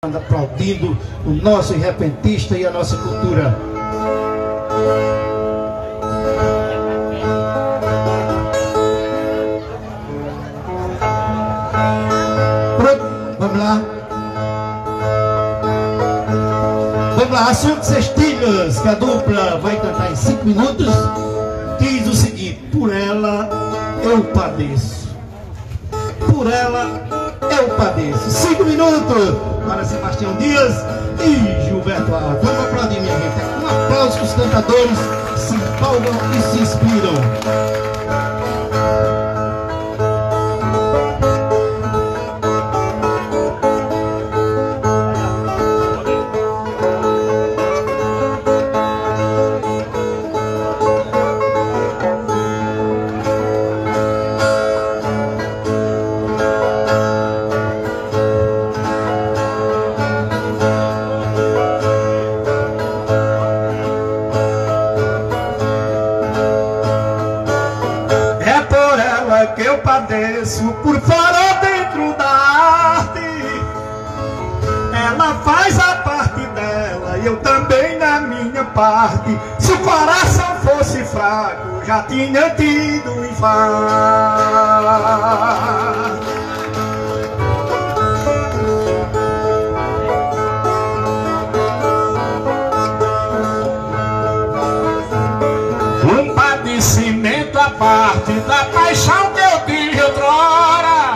aplaudindo o nosso repentista e a nossa cultura. Pronto, vamos lá. Vamos lá, assunto Cestilhas, que a dupla vai cantar em cinco minutos, diz o seguinte, por ela eu padeço. Por ela eu padeço. Cinco minutos para Sebastião Dias e Gilberto Alves. Vamos aplaudir, minha gente. Um aplauso que os cantadores se empolgam e se inspiram. Parte. Se o coração fosse fraco, já tinha tido um infarto. Um padecimento à parte da paixão que eu tive outrora.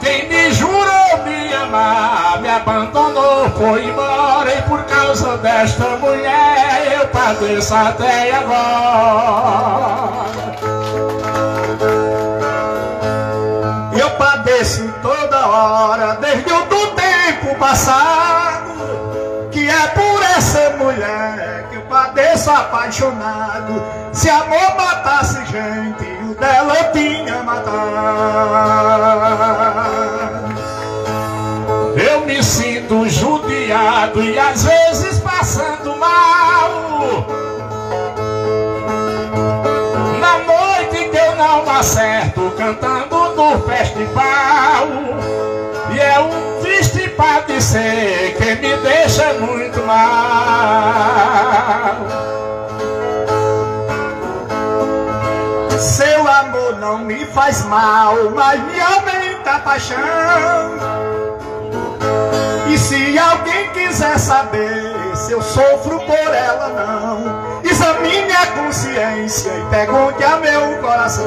Quem me jurou me amar, me abandonou, foi embora. E por causa desta mulher eu padeço até agora. Eu padeço toda hora, desde o tempo passado. Que é por essa mulher que eu padeço apaixonado. Se amor matasse gente, o dela eu tinha matado. Eu me sinto judiado e às vezes passando mal. Na noite que eu não acerto, cantando no festival. E é um triste padecer que me deixa muito mal. Seu amor não me faz mal, mas me aumenta a paixão. E se alguém quiser saber se eu sofro por ela não, examine a consciência e pergunte a meu coração.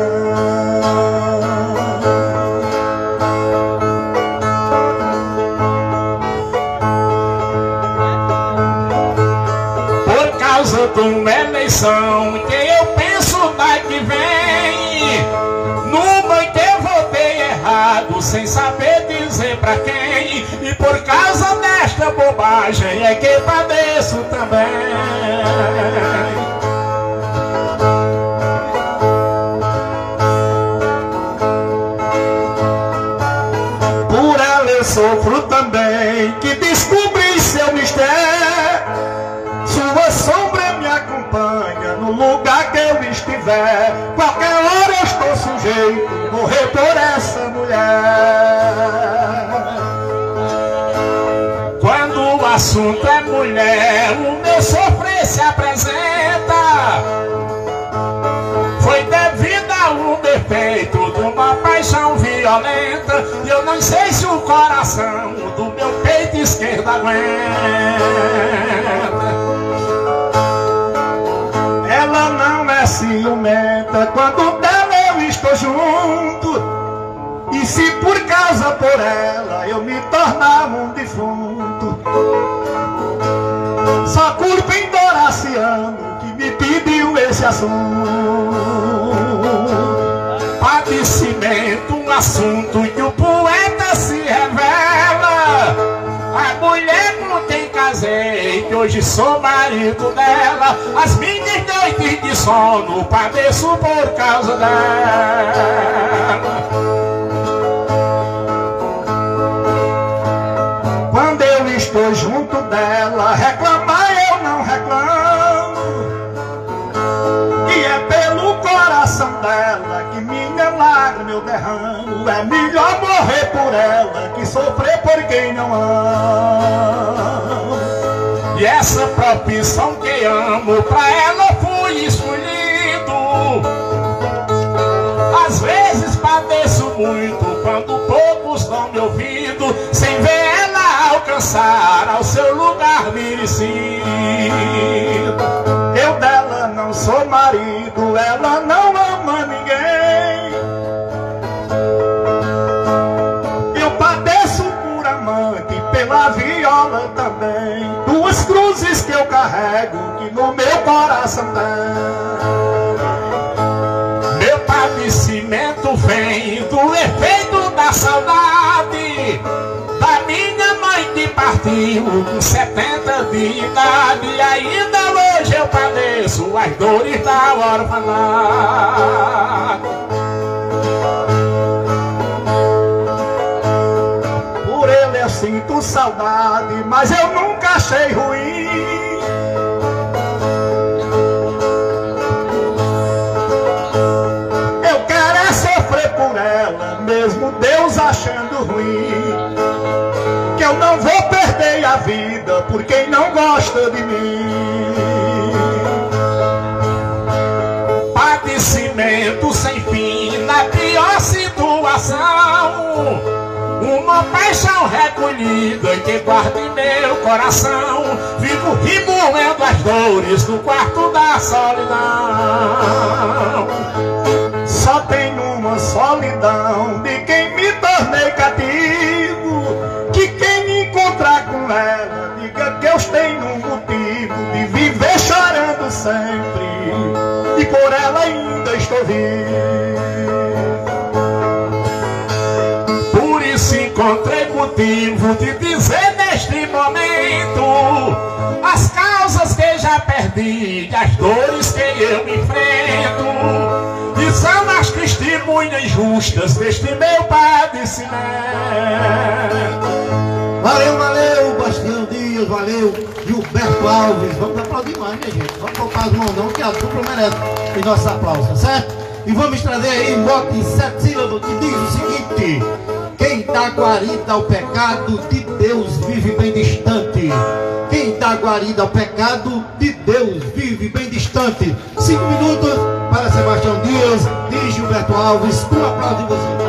Por causa de uma eleição que eu penso daqui vem, numa que eu votei errado, sem saber dizer pra quem, e por causa desta bobagem é que padeço também. Por ela eu sofro também, que descobri seu mistério. Sua sombra me acompanha no lugar que eu estiver. Qualquer não sei se o coração do meu peito esquerdo aguenta. Ela não é ciumenta quando dela eu estou junto. E se por causa por ela eu me tornar um defunto, só culpa em Doraciano que me pediu esse assunto. Padecimento, assunto que o poeta se revela. A mulher com quem casei, que hoje sou marido dela. As minhas noites de sono padeço por causa dela. Quando eu estou junto dela, reclamar ela que sofrer por quem não ama. essa profissão que amo, pra ela fui escolhido. Às vezes padeço muito quando poucos estão me ouvindo, sem ver ela alcançar ao seu lugar merecido. Eu dela não sou marido, ela meu coração tem. Meu padecimento vem do efeito da saudade da minha mãe que partiu com 70 de idade. E ainda hoje eu padeço as dores da orfanato. Por ele eu sinto saudade, mas eu nunca achei ruim. Mesmo Deus achando ruim. Que eu não vou perder a vida por quem não gosta de mim. Padecimento sem fim na pior situação. Uma paixão recolhida que guarda em meu coração. Vivo remoendo as dores no quarto da solidão. Só tem uma solidão de quem me tornei cativo. Que quem me encontrar com ela diga que eu tenho um motivo de viver chorando sempre. E por ela ainda estou vivo. Por isso encontrei motivo de dizer neste momento as causas que já perdi, as dores que eu enfrento. Testemunhas justas deste meu padecimento. Valeu, valeu, Bastião Dias, valeu, Gilberto Alves. Vamos aplaudir mais, minha gente. Vamos colocar as mãos não, que a dupla merece os nossos aplausos, tá certo? E vamos trazer aí mote em sete sílabas que diz o seguinte: Quem dá guarida ao pecado, de Deus vive bem distante. Quem dá guarida ao pecado, de Deus vive bem distante. Cinco minutos para Sebastião Dias e Gilberto Alves. Um aplauso de vocês.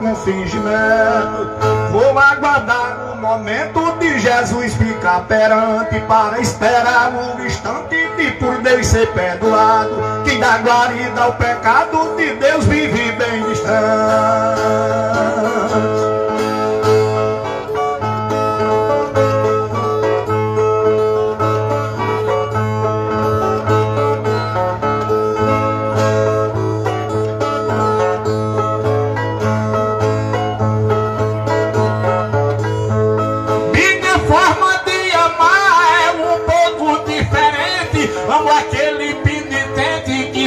Com fingimento, vou aguardar o momento de Jesus ficar perante para esperar o instante de por Deus ser perdoado. Quem dá guarida ao pecado de Deus vive bem distante.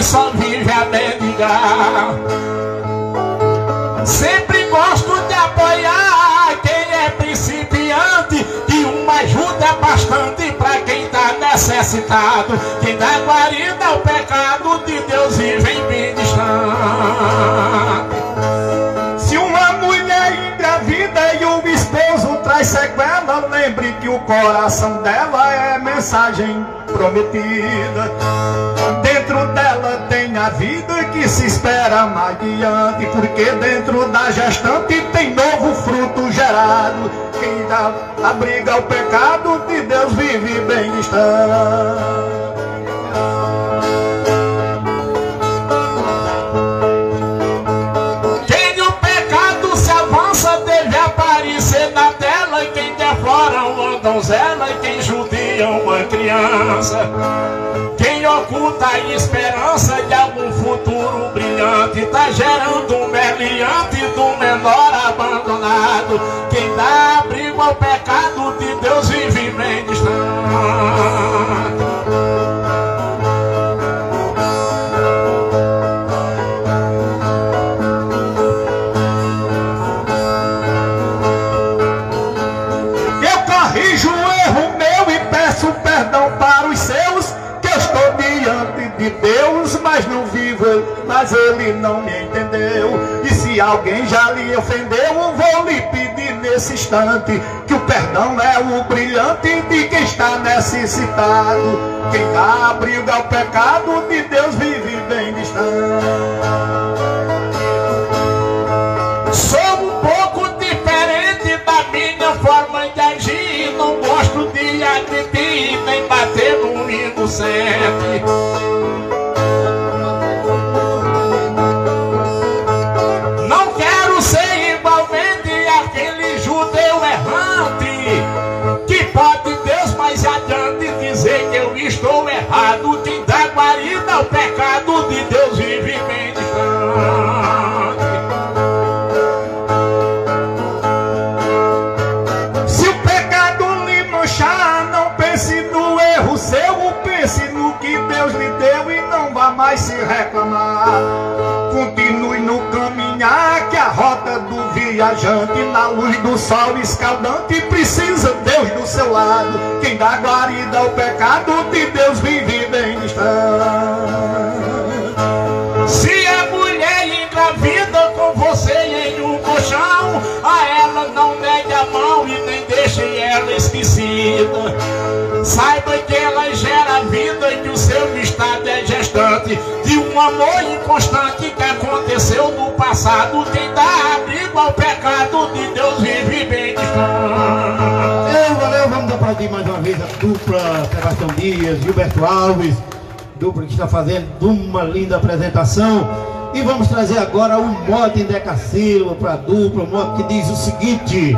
só vive a mendigar Sempre gosto de apoiar quem é principiante Que uma ajuda é bastante pra quem tá necessitado. Quem dá guarida ao pecado de Deus e vem bem distante Se uma mulher engravida e o esposo traz sequela Lembre que o coração dela é mensagem prometida. Dentro dela a vida que se espera mais adiante, porque dentro da gestante tem novo fruto gerado. Quem dá abriga o pecado de Deus vive bem distante. Tela. E quem deflora quem judia uma criança. Quem oculta a esperança de algum futuro brilhante Tá gerando um meliante do menor abandonado Quem dá abrigo ao pecado de Deus vive bem distante mas ele não me entendeu. E se alguém já lhe ofendeu, eu vou lhe pedir nesse instante que o perdão é o brilhante de quem está necessitado. Quem dá abrigo ao pecado de Deus vive bem distante. Sou um pouco diferente da minha forma de agir Não gosto de agredir nem bater no inocente reclamar. Continue no caminhar, que a rota do viajante, na luz do sol escaldante, precisa Deus do seu lado. Quem dá guarida ao pecado de Deus vive bem distante. Se é mulher engravida com você em um colchão, a ela não negue a mão e nem deixe ela esquecida. Saiba que ela gera vida e que o seu estado é gestante de um amor inconstante que aconteceu no passado. Quem dá abrigo ao pecado de Deus vive bem distante. Valeu, valeu, vamos aplaudir mais uma vez a dupla Sebastião Dias, Gilberto Alves, dupla que está fazendo uma linda apresentação. E vamos trazer agora um mote em decassílabo para a dupla, um mote que diz o seguinte: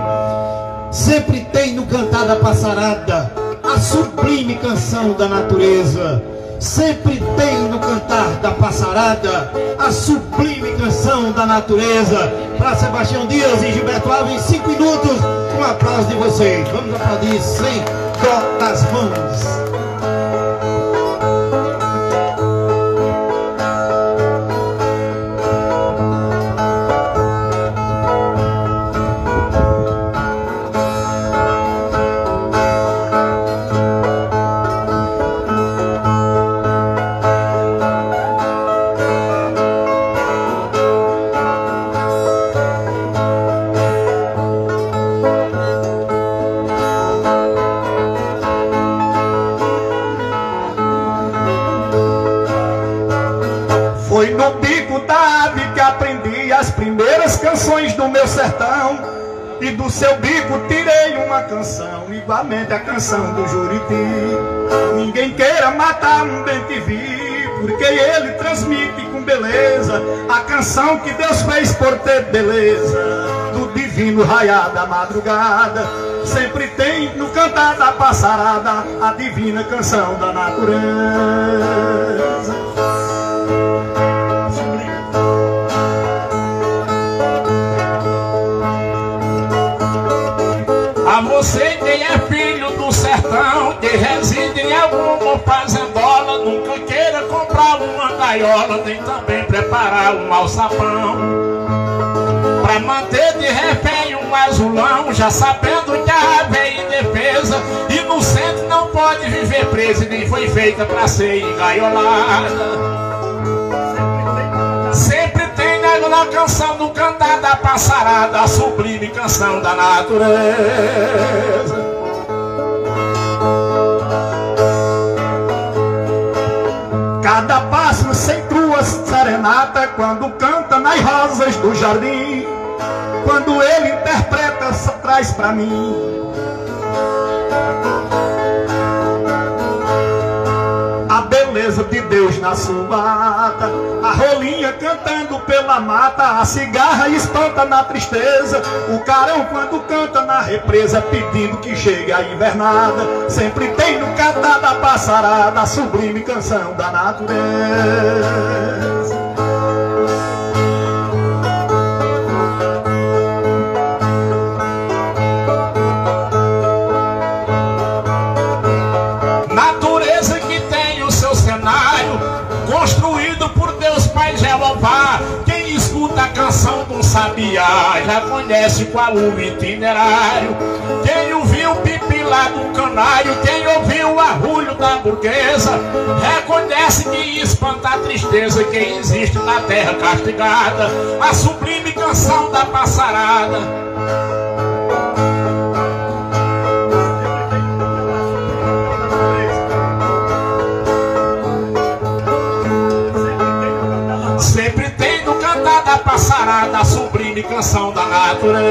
Sempre tem no cantar da passarada a sublime canção da natureza. Sempre tem no cantar da passarada a sublime canção da natureza. Para Sebastião Dias e Gilberto Alves, em cinco minutos, um aplauso de vocês. Vamos aplaudir sem dó das mãos. Meu sertão. E do seu bico tirei uma canção, igualmente a canção do Juriti. Ninguém queira matar um bem vi, porque ele transmite com beleza a canção que Deus fez por ter beleza. Do divino raiar da madrugada, sempre tem no cantar da passarada a divina canção da natureza. Que reside em alguma fazendola, nunca queira comprar uma gaiola, nem também preparar um alçapão. Pra manter de refém um azulão, já sabendo que a ave é indefesa. Inocente não pode viver presa e nem foi feita pra ser engaiolada. Sempre tem na canção do cantar da passarada, a sublime canção da natureza. Cada pássaro sem tua serenata quando canta nas rosas do jardim. Quando ele interpreta, só traz pra mim de Deus na sua mata. A rolinha cantando pela mata, a cigarra espanta na tristeza. O carão quando canta na represa, pedindo que chegue a invernada. Sempre tem no catar da passarada a sublime canção da natureza. Sabiá já conhece qual o itinerário. Quem ouviu o pipi lá do canário, quem ouviu o arrulho da burguesa, reconhece que espanta a tristeza que existe na terra castigada. A sublime canção da passarada. Da sublime canção da natureza.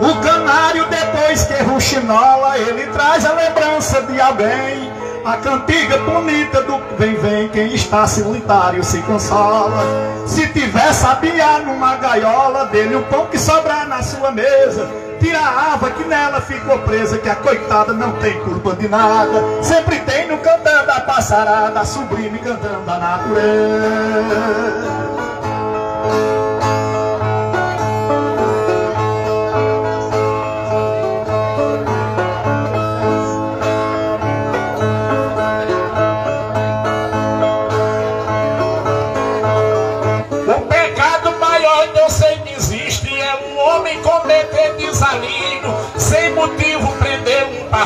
O canário, depois que ruxinola, ele traz a lembrança de alguém. A cantiga bonita do vem, vem, quem está solitário se consola. Se tiver sabiá numa gaiola, dele o pão que sobrar sua mesa. Tira a ava que nela ficou presa, que a coitada não tem culpa de nada. Sempre tem no cantando a passarada, sublime cantando a natureza.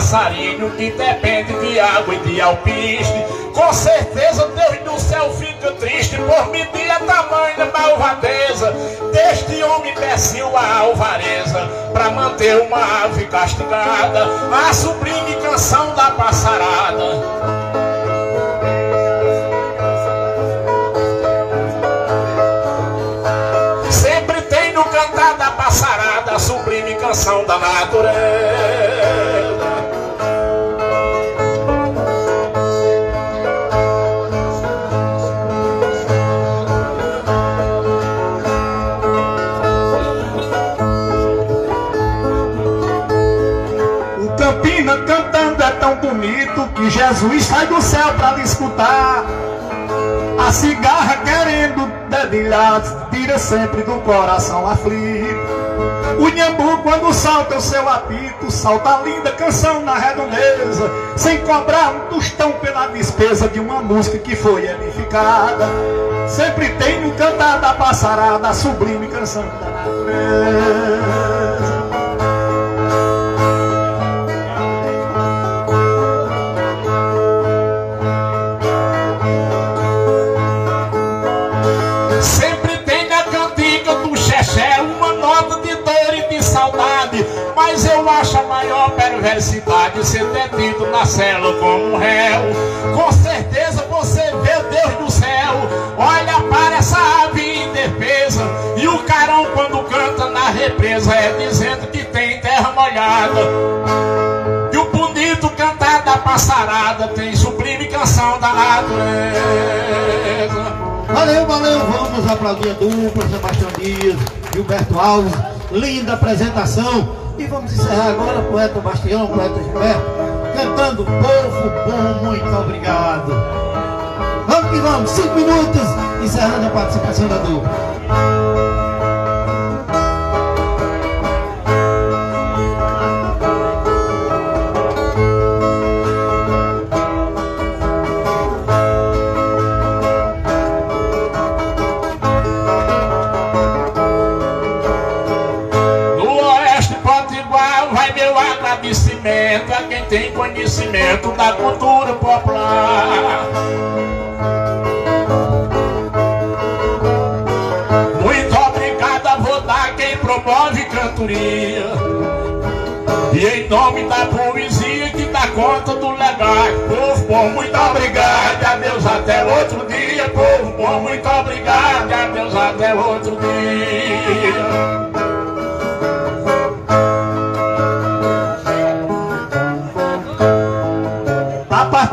Passarinho que depende de água e de alpiste. Com certeza Deus do céu fica triste por medir a tamanha malvadeza deste homem imbecil a alvareza para manter uma ave castigada. A sublime canção da passarada. Da natureza. bonito que Jesus sai do céu para escutar. A cigarra querendo dedilhar, tira sempre do coração aflito. O Nhambu, quando salta o seu apito, salta a linda canção na redondeza, sem cobrar um tostão pela despesa de uma música que foi edificada. Sempre tem no cantar da passarada a sublime canção da natureza. Cela como réu. Com certeza você vê Deus do céu, olha para essa ave indefesa. E o carão quando canta na represa é dizendo que tem terra molhada. E o bonito cantar da passarada tem sublime canção da natureza. Valeu, valeu, vamos aplaudir a dupla, Sebastião Dias, Gilberto Alves, linda apresentação. E vamos encerrar agora, poeta Bastião, poeta Gilberto, cantando Povo Bom, muito obrigado. Vamos que vamos, cinco minutos, encerrando a participação da dupla. Conhecimento da cultura popular. Muito obrigado, vou dar quem promove cantoria. E em nome da poesia que dá conta do legado, povo bom, muito obrigado, adeus até outro dia, povo bom, muito obrigado, adeus até outro dia.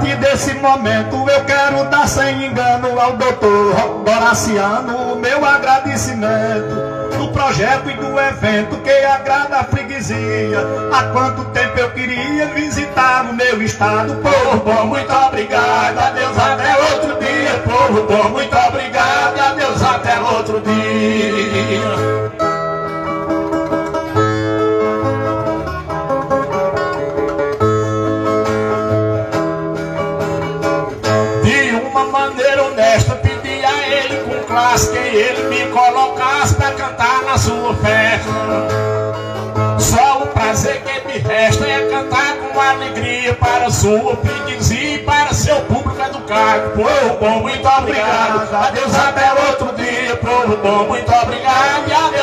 Partir desse momento eu quero dar sem engano ao doutor Doraciano o meu agradecimento do projeto e do evento que agrada a freguesia. Há quanto tempo eu queria visitar o meu estado. Povo bom, muito obrigado. Adeus até outro dia. Povo bom, muito obrigado. Adeus até outro dia. Que ele me colocasse pra cantar na sua festa. Só o prazer que me resta é cantar com alegria para sua freguesia e para seu público educado. Povo bom, muito obrigado. Adeus até outro dia. Povo bom, muito obrigado. E adeus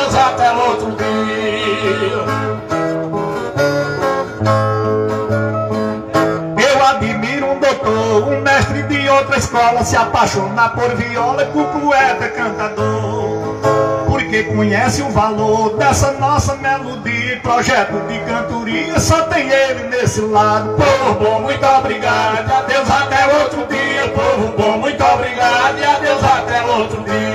se apaixona por viola com poeta cantador. Porque conhece o valor dessa nossa melodia. Projeto de cantoria só tem ele nesse lado. Povo bom, muito obrigado. Adeus até outro dia. Povo bom, muito obrigado. E adeus até outro dia.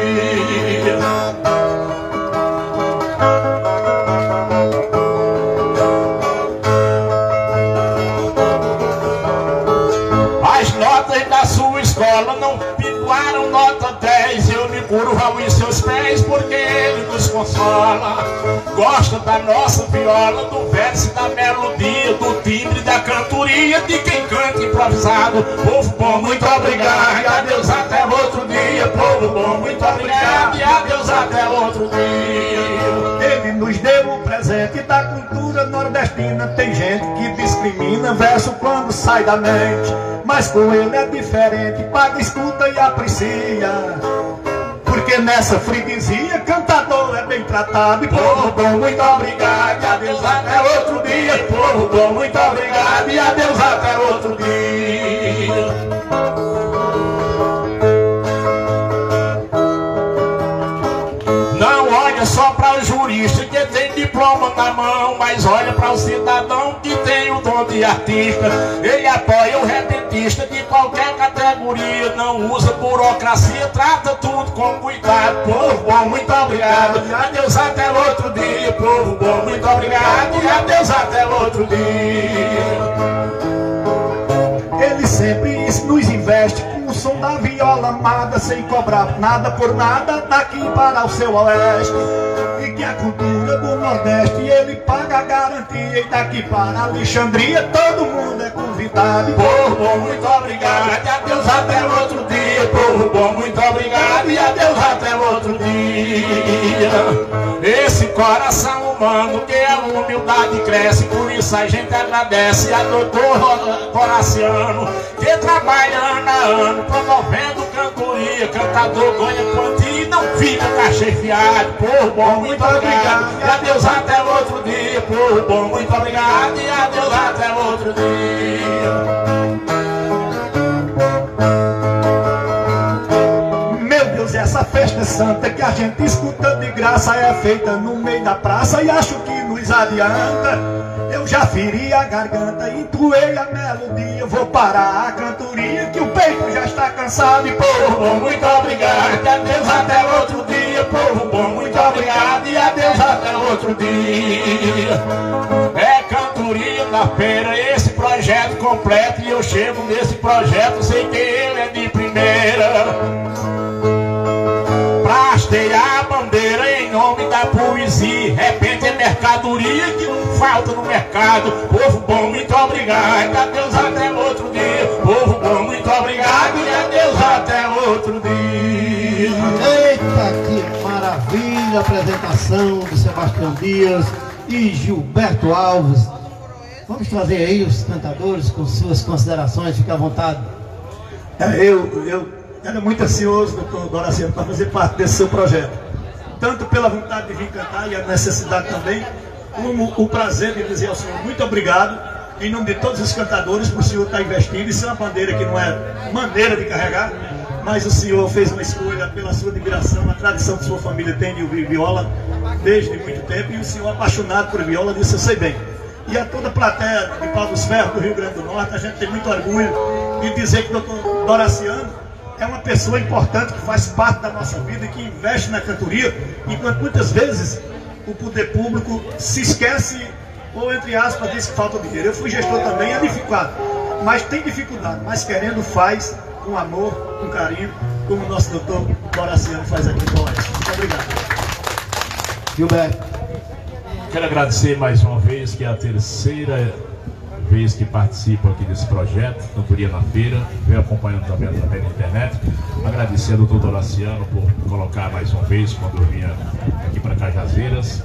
Consola Gosta da nossa viola, do verso da melodia Do timbre da cantoria, de quem canta improvisado. Povo bom, muito obrigado e adeus até outro dia. Povo bom, muito obrigado e adeus até outro dia. Ele nos deu o presente da cultura nordestina. Tem gente que discrimina verso quando sai da mente mas com ele é diferente, paga, escuta e aprecia. Nessa freguesia, cantador é bem tratado. E povo bom, muito obrigado, e adeus até outro dia. Povo bom, muito obrigado, e adeus até outro dia. só para o jurista que tem diploma na mão, mas olha para o cidadão que tem o dom de artista. Ele apoia o repentista de qualquer categoria, não usa burocracia, trata tudo com cuidado. Povo bom, muito obrigado. Adeus até outro dia. Povo bom, muito obrigado. E adeus até outro dia. Ele sempre nos investe com o som viola amada, sem cobrar nada por nada, daqui para o seu oeste. E que a cultura do Nordeste ele paga a garantia, e daqui para Alexandria todo mundo é convidado. Povo bom, muito obrigado, e adeus até outro dia. Povo bom, muito obrigado, e adeus até outro dia. Esse coração humano que a humildade cresce, por isso a gente agradece a doutor Horaciano, que trabalha ano a ano, promovendo cantoria, cantador ganha quantia e não fica cachefiado. Povo bom, muito obrigado, e adeus até outro dia. Povo bom, muito obrigado, e adeus até outro dia. essa festa santa que a gente escuta de graça é feita no meio da praça e acho que nos adianta. Eu já feri a garganta, intuei a melodia, vou parar a cantoria que o peito já está cansado. E povo bom, muito obrigado, e adeus até outro dia. Povo bom, muito obrigado e adeus até outro dia. É cantoria na feira, esse projeto completo e eu chego nesse projeto, sei que ele é de primeira hastear a bandeira em nome da poesia. Repente é mercadoria que não falta no mercado. Povo bom, muito obrigado. Adeus até outro dia. Povo bom, muito obrigado. E adeus até outro dia. Eita, que maravilha a apresentação de Sebastião Dias e Gilberto Alves. Vamos trazer aí os cantadores com suas considerações, fique à vontade. É, eu, eu era muito ansioso, doutor Doraciano, para fazer parte desse seu projeto. Tanto pela vontade de vir cantar e a necessidade também, como o prazer de dizer ao senhor muito obrigado, em nome de todos os cantadores, por o senhor estar investindo. Isso é uma bandeira que não é maneira de carregar, mas o senhor fez uma escolha pela sua admiração, a tradição que sua família tem de ouvir viola desde muito tempo, e o senhor apaixonado por viola disse, eu sei bem e a toda a plateia de Pau dos Ferros do Rio Grande do Norte, a gente tem muito orgulho de dizer que o doutor Doraciano é uma pessoa importante que faz parte da nossa vida e que investe na cantoria, enquanto muitas vezes o poder público se esquece ou, entre aspas, diz que falta dinheiro. Eu fui gestor também, é dificuldade, mas tem dificuldade, mas querendo faz com amor, com carinho, como o nosso doutor Doraciano faz aqui com nós. Muito obrigado. Gilberto. Quero agradecer mais uma vez, que é a terceira vez que participo aqui desse projeto, Cantoria na Feira, venho acompanhando também através da internet. Agradecer ao doutor Doraciano por colocar mais uma vez, quando eu vinha aqui para Cajazeiras,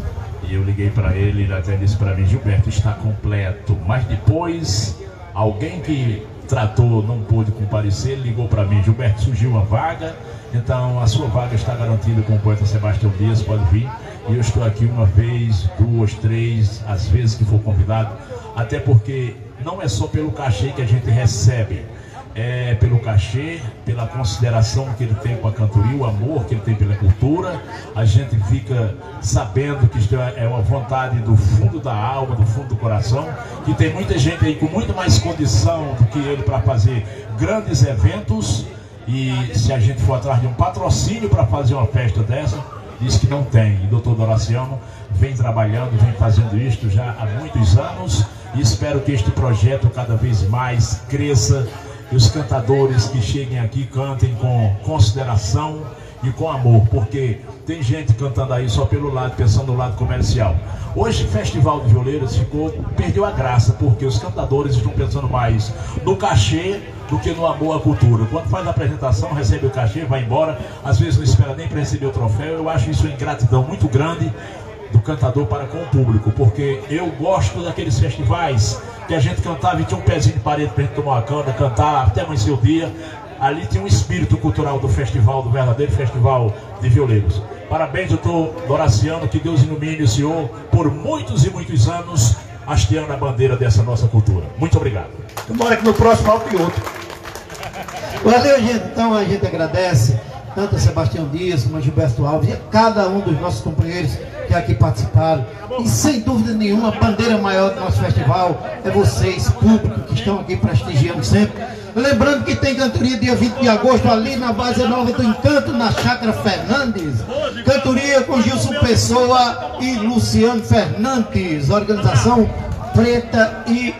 e eu liguei para ele, ele até disse para mim, Gilberto, está completo, mas depois alguém que tratou não pôde comparecer, ligou para mim, Gilberto, surgiu uma vaga, então a sua vaga está garantida com o poeta Sebastião Dias, pode vir. E eu estou aqui uma vez, duas, três, às vezes que for convidado, até porque não é só pelo cachê que a gente recebe, é pelo cachê, pela consideração que ele tem com a cantoria, o amor que ele tem pela cultura. A gente fica sabendo que isto é uma vontade do fundo da alma, do fundo do coração, que tem muita gente aí com muito mais condição do que ele para fazer grandes eventos. E se a gente for atrás de um patrocínio para fazer uma festa dessa, diz que não tem. E o doutor Doraciano vem trabalhando, vem fazendo isto já há muitos anos e espero que este projeto cada vez mais cresça e os cantadores que cheguem aqui cantem com consideração e com amor, porque tem gente cantando aí só pelo lado, pensando no lado comercial. Hoje, Festival de Violeiros ficou, perdeu a graça, porque os cantadores estão pensando mais no cachê do que no amor à cultura. Quando faz a apresentação, recebe o cachê, vai embora, às vezes não espera nem para receber o troféu. Eu acho isso uma ingratidão muito grande do cantador para com o público, porque eu gosto daqueles festivais que a gente cantava e tinha um pezinho de parede para a gente tomar uma cana, cantar até amanhecer o dia. Ali tinha um espírito cultural do festival, do verdadeiro festival de violeiros. Parabéns, doutor Doraciano, que Deus ilumine o senhor por muitos e muitos anos hasteando a bandeira dessa nossa cultura. Muito obrigado. Tomara que no próximo alto e outro. Valeu, gente. Então a gente agradece tanto a Sebastião Dias como a Gilberto Alves e a cada um dos nossos companheiros que aqui participaram. E sem dúvida nenhuma, a bandeira maior do nosso festival é vocês, público, que estão aqui prestigiando sempre. Lembrando que tem cantoria dia 20 de agosto ali na base nova do Encanto, na Chácara Fernandes. Cantoria com Gilson Pessoa e Luciano Fernandes. Organização Preta e.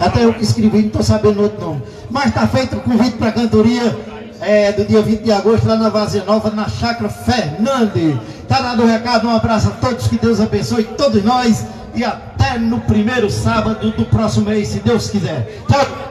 Até eu que escrevi, não estou sabendo outro nome. Mas está feito o convite para a cantoria é, do dia 20 de agosto, lá na Vazia Nova, na Chácara Fernandes. Está dado o recado, um abraço a todos, que Deus abençoe todos nós. E até no primeiro sábado do próximo mês, se Deus quiser. Tchau.